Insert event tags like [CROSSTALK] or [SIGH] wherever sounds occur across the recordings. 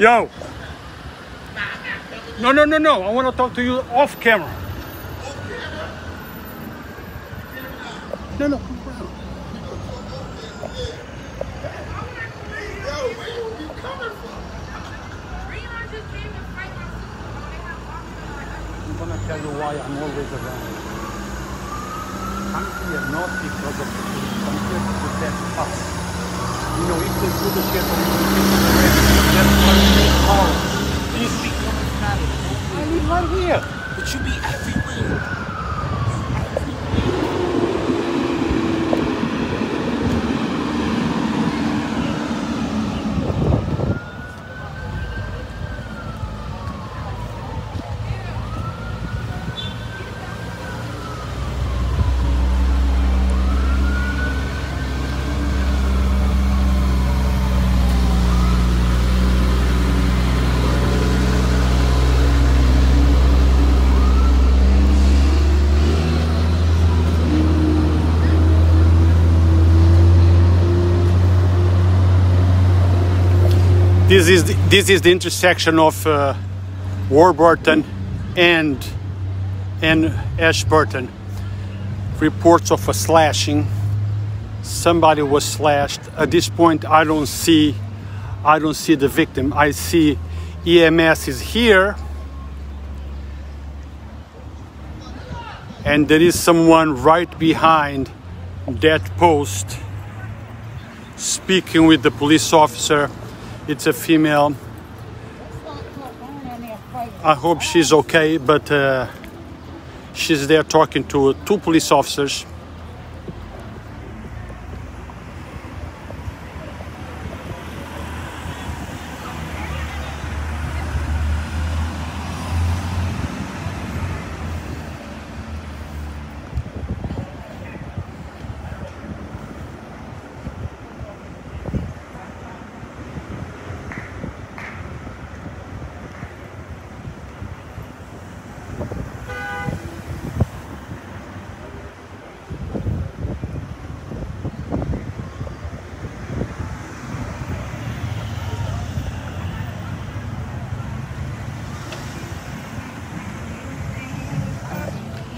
Yo. No, no, no, no. I want to talk to you off camera. No, no. I'm gonna tell you why I'm always around. I'm here not because of the. I'm here to protect us. You know, if they do the shit, that's why we call. These I live right here. But you be everywhere. This is the, this is the intersection of uh, Warburton and and Ashburton. Reports of a slashing. Somebody was slashed. At this point, I don't see I don't see the victim. I see EMS is here. And there is someone right behind that post speaking with the police officer. It's a female. I hope she's okay, but uh, she's there talking to two police officers.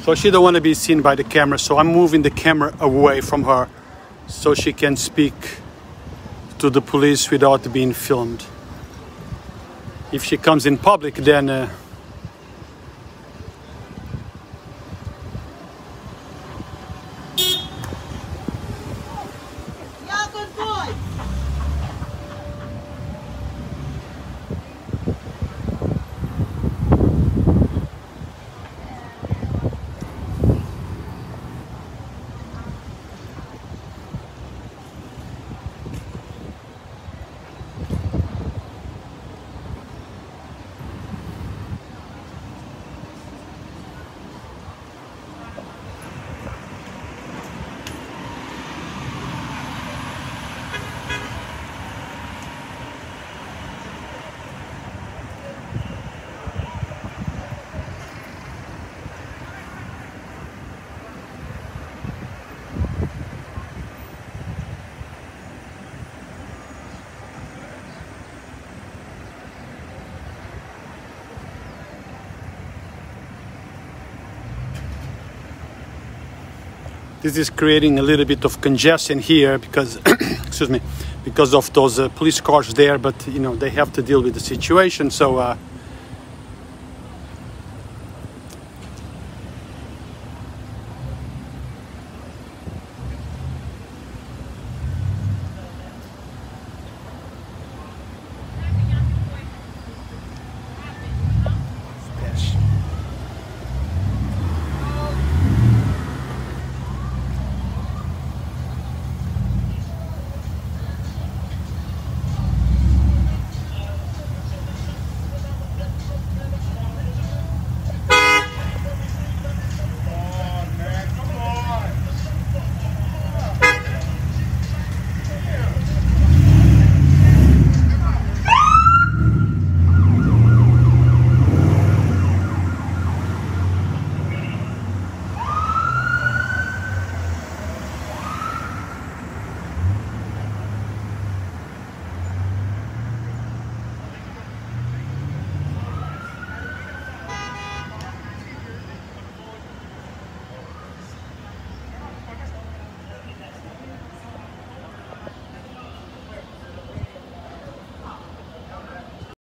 So she don't want to be seen by the camera, so I'm moving the camera away from her so she can speak to the police without being filmed. If she comes in public, then uh, Yeah, good boy. This is creating a little bit of congestion here because, [COUGHS] excuse me, because of those uh, police cars there. But you know they have to deal with the situation. So uh,